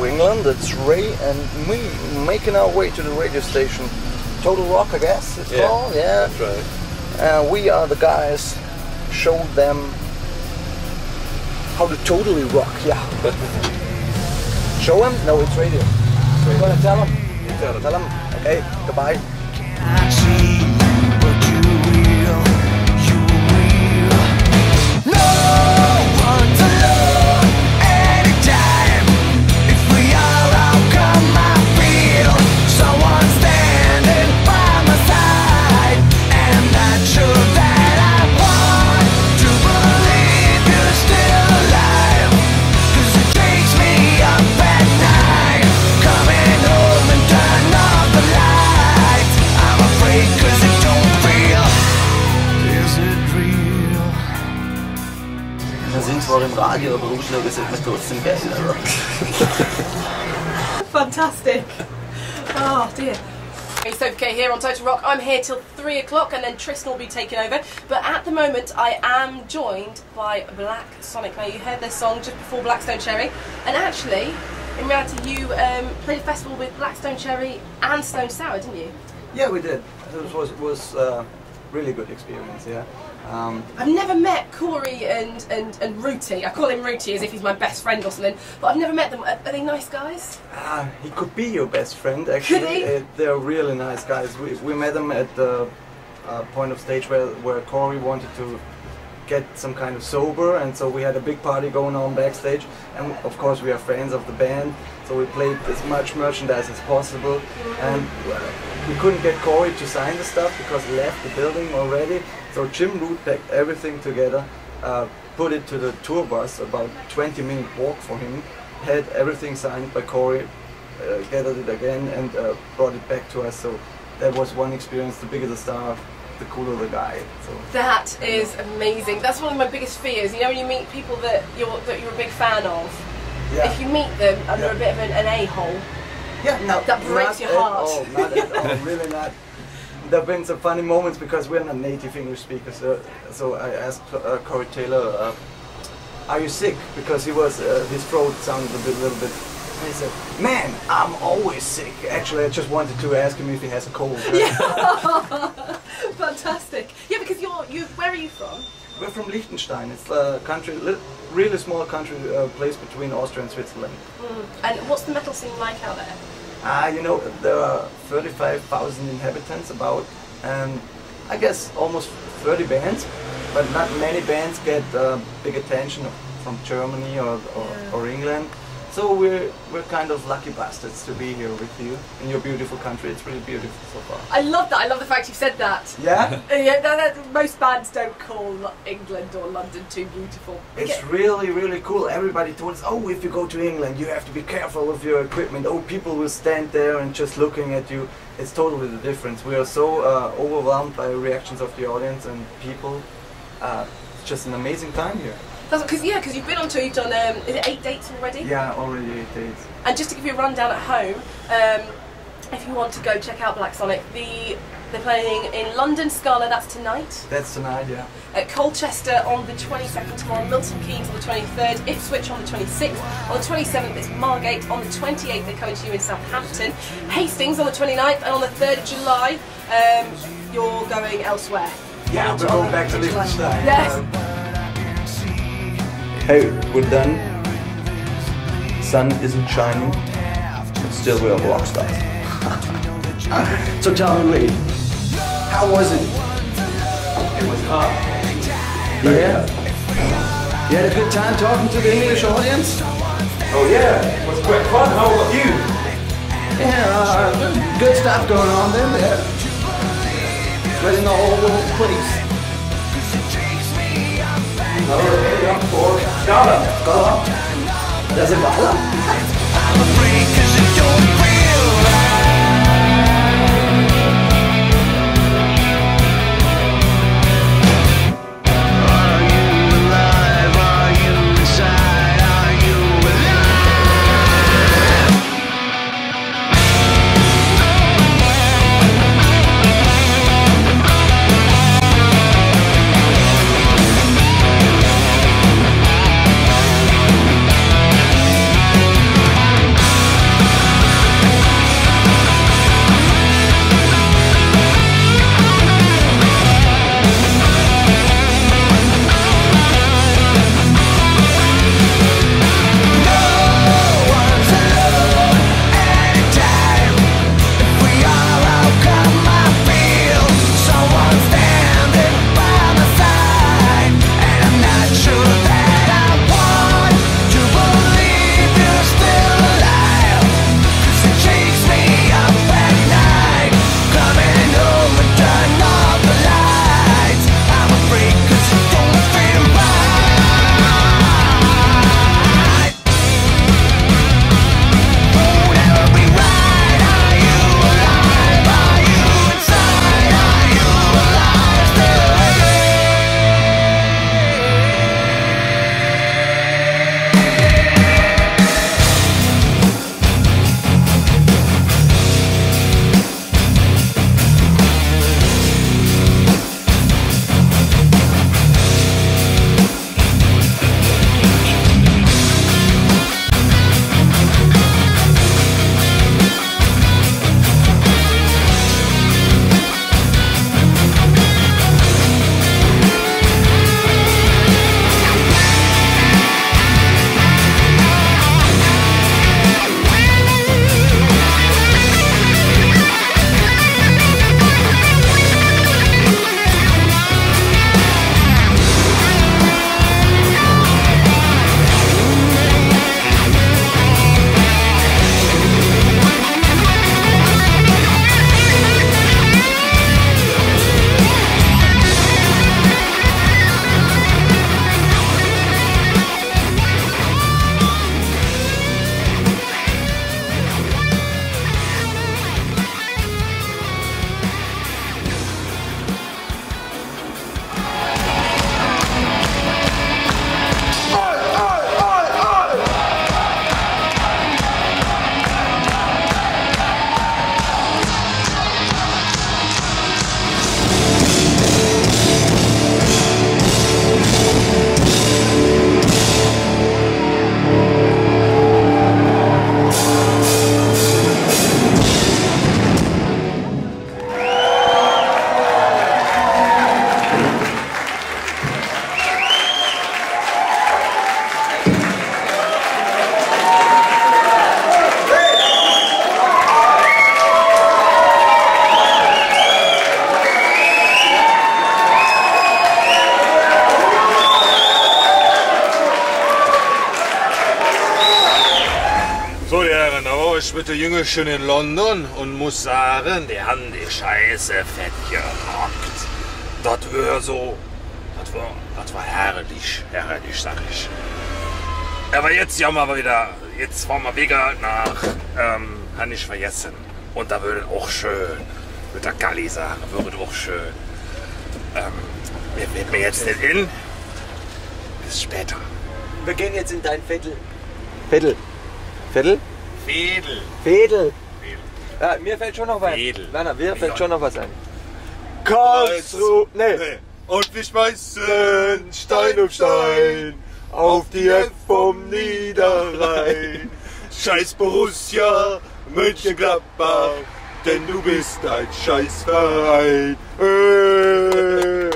is Ray, and me making our way to the radio station. Total Rock, I guess it's Yeah. called. Yeah. That's right. Uh, we are the guys. Show them how to totally rock. Yeah. Show them? No, it's radio. You gonna tell them? Tell 'em. Tell them. Okay. Goodbye. Wir sind zwar im Radio, aber umschauen sollte man trotzdem gerne, oder? Fantastic. Oh dear. Hey, Sophie K here on Total Rock. I'm here till three o'clock and then Tristan will be taking over. But at the moment, I am joined by Black Sonic. Now, you heard their song just before Black Stone Cherry. And actually, in reality, you um, played a festival with Black Stone Cherry and Stone Sour, didn't you? Yeah, we did. It was was uh, really good experience. Yeah. Um, I've never met Corey and, and, and Rooty. I call him Rooty as if he's my best friend or something. But I've never met them. Are, are they nice guys? Ah, he could be your best friend actually. Could he? Uh, they're really nice guys. We, we met them at the uh, point of stage where, where Corey wanted to get some kind of sober and so we had a big party going on backstage and of course we are friends of the band so we played as much merchandise as possible and we couldn't get Corey to sign the stuff because he left the building already so Jim Root packed everything together uh, put it to the tour bus about 20 minute walk for him had everything signed by Corey uh, gathered it again and uh, brought it back to us so that was one experience the bigger the star the cooler the guy so That is amazing. That's one of my biggest fears. You know when you meet people that you're that you're a big fan of. Yeah If you meet them and they're a bit of an, an a-hole, Yeah, no, That breaks your heart. all, not at all, really not. There have been some funny moments because we're not native English speakers. So, so I asked uh, Corey Taylor, uh, "Are you sick?" Because he was uh, his throat sounded a bit, little bit. And he said, "Man, I'm always sick." Actually, I just wanted to ask him if he has a cold. Yeah. fantastic. Yeah, because you're you. Where are you from? We're from Liechtenstein. It's a country, really small country, uh, place between Austria and Switzerland. And what's the metal scene like out there? Ah, you know, there are 35,000 inhabitants about, and I guess almost 30 bands, but not many bands get uh, big attention from Germany or, or, or England. So we're, we're kind of lucky bastards to be here with you in your beautiful country. It's really beautiful so far. I love that. I love the fact you said that. Yeah? Uh, yeah, that, that, most bands don't call England or London too beautiful. It's Okay. really, really cool. Everybody told us, oh, if you go to England, you have to be careful of your equipment. Oh, people will stand there and just looking at you. It's totally the difference. We are so uh, overwhelmed by reactions of the audience and people. Uh, it's just an amazing time here. Because yeah, because you've been on tour. You've done um, is it eight dates already? Yeah, already eight dates. And just to give you a rundown at home, um, if you want to go check out Black Sonic, the they're playing in London Scala. That's tonight. That's tonight, yeah. At Colchester on the 22nd tomorrow, Milton Keynes on the 23rd, Ipswich on the 26th, on the 27th it's Margate, on the 28th they're coming to you in Southampton, Hastings on the 29th, and on the 3rd of July um, you're going elsewhere. Yeah, we're going back to Liechtenstein. Yes. Um, hey, we're done. Sun isn't shining, but still we are rock stars. So tell me, Lee, how was it? It was hot. Yeah? You had a good time talking to the English audience? Oh yeah, it was quite fun. How about you? Yeah, uh, good stuff going on there. Yeah. Spreading the whole place. Another gala? I'm afraid 'cause it don't ich mit der Jüngerchen in London und muss sagen, die haben die Scheiße fett gerockt. Das war so, das war, das war herrlich, herrlich, sag ich. Aber jetzt jammer wir wieder, jetzt fahren wir wieder nach, ähm, hab ich vergessen. Und da würde auch schön, mit der Galli sagen, würde auch schön. Ähm, wir werden mir jetzt nicht in. Bis später. Wir gehen jetzt in dein Vettel. Vettel. Vettel? Wedel. Vettel. Ja, mir fällt schon noch was. Wedel. Werner, mir fällt schon noch was ein. Karlsruhe. Nee. Und wir schmeißen Stein um Stein auf die F vom Niederrhein. Scheiß Borussia Mönchengladbach, denn du bist ein Scheißverein. Äh.